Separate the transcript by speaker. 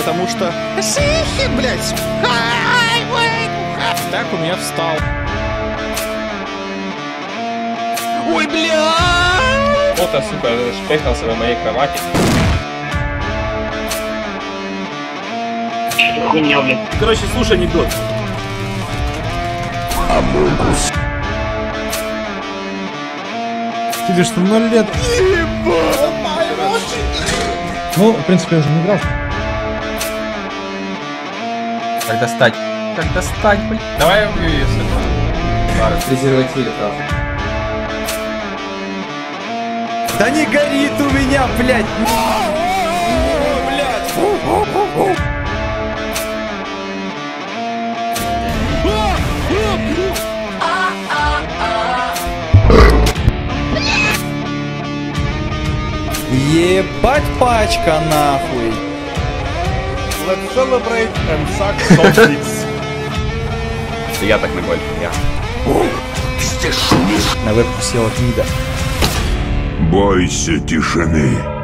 Speaker 1: Потому что...
Speaker 2: Сихи, блядь!
Speaker 1: Так у меня встал.
Speaker 2: ой, бля!
Speaker 3: Кто-то, сука, шпехался на моей кровати.
Speaker 2: Хуйня, блядь.
Speaker 4: Короче, слушай анекдот.
Speaker 5: Тебе что, ноль лет? Ну, в принципе, я уже не играл.
Speaker 3: Как достать? Как достать, блин? Давай я убью ее с этого. Презервативе, правда.
Speaker 1: Да не горит у меня, блядь! Ебать пачка нахуй!
Speaker 4: Let's celebrate and suck some dicks.
Speaker 3: Я так на гольф, я.
Speaker 1: На вебку села гнида.
Speaker 6: Бойся тишины.